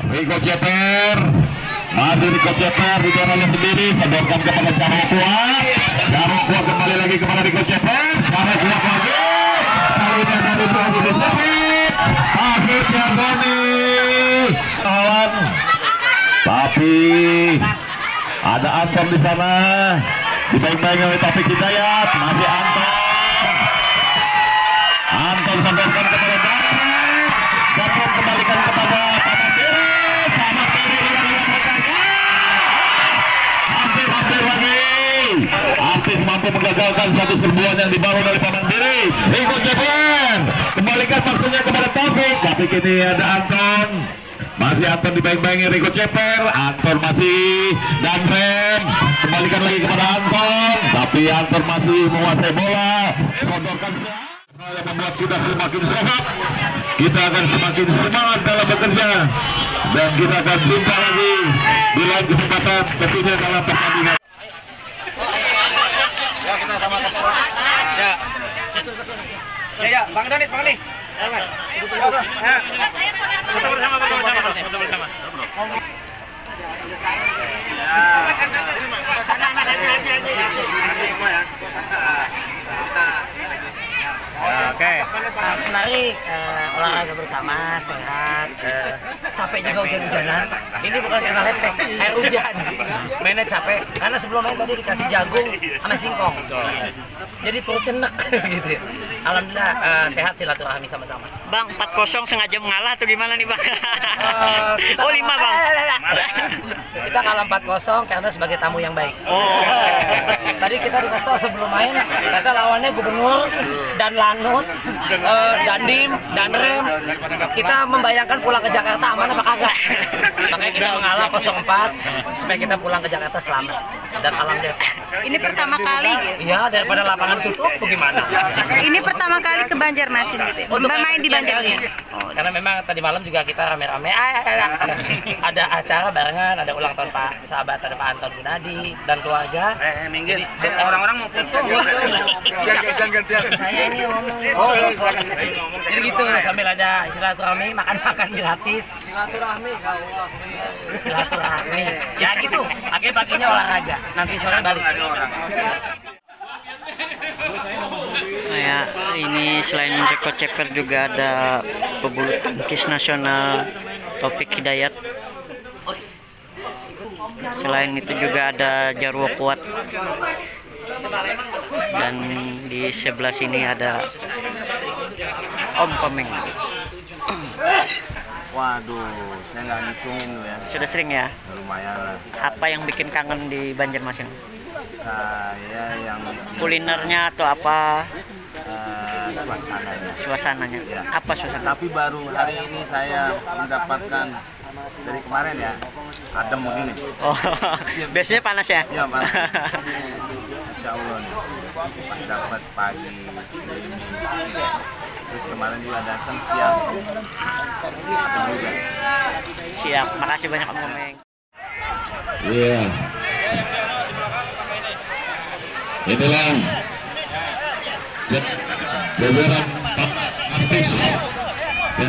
Rico Ceper masih Rico Ceper di jalannya sendiri. Sodorkan kepada Jaro Kuat. Jaro Kuat kembali lagi kepada Rico Ceper Jaro Kuat lagi. Kali ini ada di bawah di Hafid Yardoni lawan. Tapi ada Anton di sana. Dibaik-baik oleh Taufik Hidayat. Masih Anton menggagalkan satu serbuan yang dibangun oleh Paman Diri Rico Jepen kembalikan maksudnya kepada Taufik. Tapi kini ada Anton. Masih Anton dibayang-bayangi Rico Ceper. Anton masih dan rem kembalikan lagi kepada Anton. Tapi Anton masih menguasai bola. Sodorkan yang membuat kita semakin sehat. Kita akan semakin semangat dalam bekerja. Dan kita akan jumpa lagi di lain kesempatan tentunya dalam pertandingan Ya. Ya, ya, Bang Donit, Bang Nih. Ya, Mas. Ya. Ya. Oke. Uh, menarik uh, olahraga bersama sehat uh, capek juga hujan-hujanan ini bukan karena lepek air hujan mainnya capek karena sebelum main tadi dikasih jagung sama singkong jadi perutnya enek gitu alhamdulillah uh, sehat silaturahmi sama-sama Bang, 4-0 sengaja mengalah atau gimana nih Bang? Uh, kita oh 5 Bang? kita kalah 4-0 karena sebagai tamu yang baik Oh. Tadi kita dikasih tahu sebelum main kata lawannya gubernur dan lanut eh, dan dim dan rem kita membayangkan pulang ke Jakarta aman apa kagak makanya kita mengalah 0-4 supaya kita pulang ke Jakarta selamat dan alhamdulillah Ini pertama kali gitu. iya daripada lapangan tutup bagaimana Ini pertama kali ke Banjarmasin gitu. ya? untuk main di Banjarmasin. kali. Karena memang tadi malam juga kita rame-rame ah, ah, ah, ada acara barengan, ada ulang tahun Pak sahabat ada Pak Anton Gunadi dan keluarga. Eh, minggir. Jadi, Eh, Orang-orang mau foto. Gantian Saya ini ngomong. Oh, Jadi gitu sambil ada silaturahmi, makan-makan gratis. Silaturahmi Silaturahmi. Ya gitu. Akhirnya paginya olahraga. Nanti sore balik. Nah ya, ini selain Joko Ceper juga ada pebulu tangkis nasional Topik Hidayat. Selain itu juga ada Jarwo Kuat. Dan di sebelah sini ada Om Komeng. Waduh, saya nggak ngitungin ya. Sudah sering ya? Lumayan lah. Apa yang bikin kangen di Banjarmasin? Saya yang Kulinernya atau apa? eh, suasananya. Suasananya? Apa suasana? Tapi baru hari ini saya mendapatkan dari kemarin ya adem begini. Oh, biasanya panas ya? Ya mas. Masya Allah nih. Dapat pagi ini. Terus kemarin juga datang siang. Adem juga. Siap, makasih banyak Om Komeng. Iya. Inilah beberapa artis ya,